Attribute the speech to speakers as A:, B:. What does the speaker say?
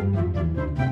A: Música